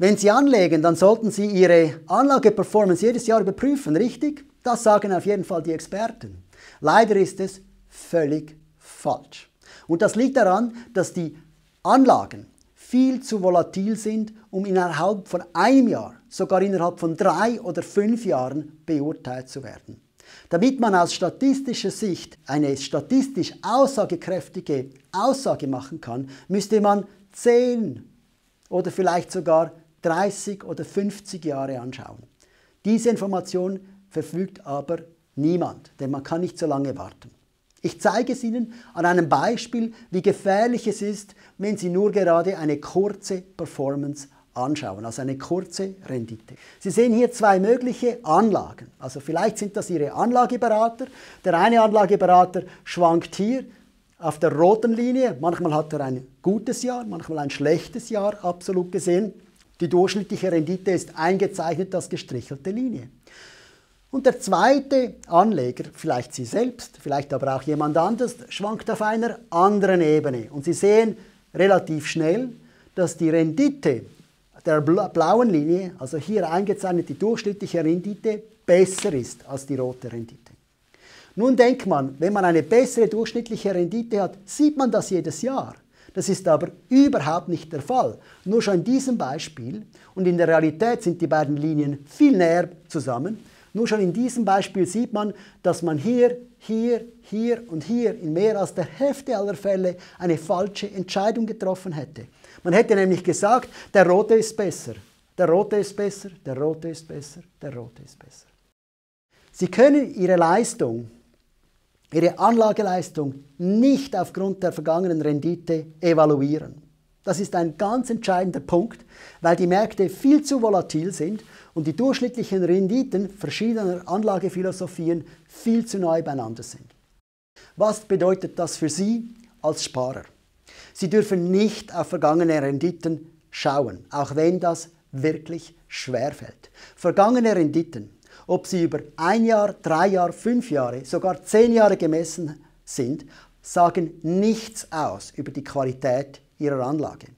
Wenn Sie anlegen, dann sollten Sie Ihre Anlageperformance jedes Jahr überprüfen, richtig? Das sagen auf jeden Fall die Experten. Leider ist es völlig falsch. Und das liegt daran, dass die Anlagen viel zu volatil sind, um innerhalb von einem Jahr, sogar innerhalb von drei oder fünf Jahren beurteilt zu werden. Damit man aus statistischer Sicht eine statistisch aussagekräftige Aussage machen kann, müsste man zehn oder vielleicht sogar 30 oder 50 Jahre anschauen. Diese Information verfügt aber niemand, denn man kann nicht so lange warten. Ich zeige es Ihnen an einem Beispiel, wie gefährlich es ist, wenn Sie nur gerade eine kurze Performance anschauen, also eine kurze Rendite. Sie sehen hier zwei mögliche Anlagen. Also vielleicht sind das Ihre Anlageberater. Der eine Anlageberater schwankt hier auf der roten Linie. Manchmal hat er ein gutes Jahr, manchmal ein schlechtes Jahr, absolut gesehen. Die durchschnittliche Rendite ist eingezeichnet als gestrichelte Linie. Und der zweite Anleger, vielleicht Sie selbst, vielleicht aber auch jemand anders, schwankt auf einer anderen Ebene. Und Sie sehen relativ schnell, dass die Rendite der blauen Linie, also hier eingezeichnet die durchschnittliche Rendite, besser ist als die rote Rendite. Nun denkt man, wenn man eine bessere durchschnittliche Rendite hat, sieht man das jedes Jahr. Das ist aber überhaupt nicht der Fall. Nur schon in diesem Beispiel und in der Realität sind die beiden Linien viel näher zusammen. Nur schon in diesem Beispiel sieht man, dass man hier, hier, hier und hier in mehr als der Hälfte aller Fälle eine falsche Entscheidung getroffen hätte. Man hätte nämlich gesagt, der rote ist besser, der rote ist besser, der rote ist besser, der rote ist besser. Sie können Ihre Leistung ihre Anlageleistung nicht aufgrund der vergangenen Rendite evaluieren. Das ist ein ganz entscheidender Punkt, weil die Märkte viel zu volatil sind und die durchschnittlichen Renditen verschiedener Anlagephilosophien viel zu neu beieinander sind. Was bedeutet das für Sie als Sparer? Sie dürfen nicht auf vergangene Renditen schauen, auch wenn das wirklich schwerfällt. Vergangene Renditen ob sie über ein Jahr, drei Jahre, fünf Jahre, sogar zehn Jahre gemessen sind, sagen nichts aus über die Qualität ihrer Anlage.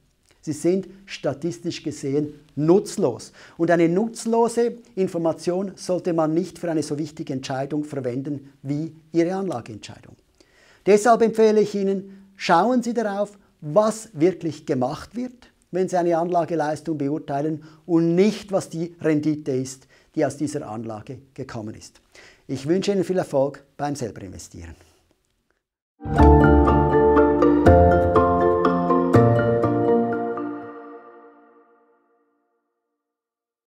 Sie sind statistisch gesehen nutzlos. Und eine nutzlose Information sollte man nicht für eine so wichtige Entscheidung verwenden wie Ihre Anlageentscheidung. Deshalb empfehle ich Ihnen, schauen Sie darauf, was wirklich gemacht wird, wenn Sie eine Anlageleistung beurteilen und nicht, was die Rendite ist, die aus dieser Anlage gekommen ist. Ich wünsche Ihnen viel Erfolg beim selber investieren.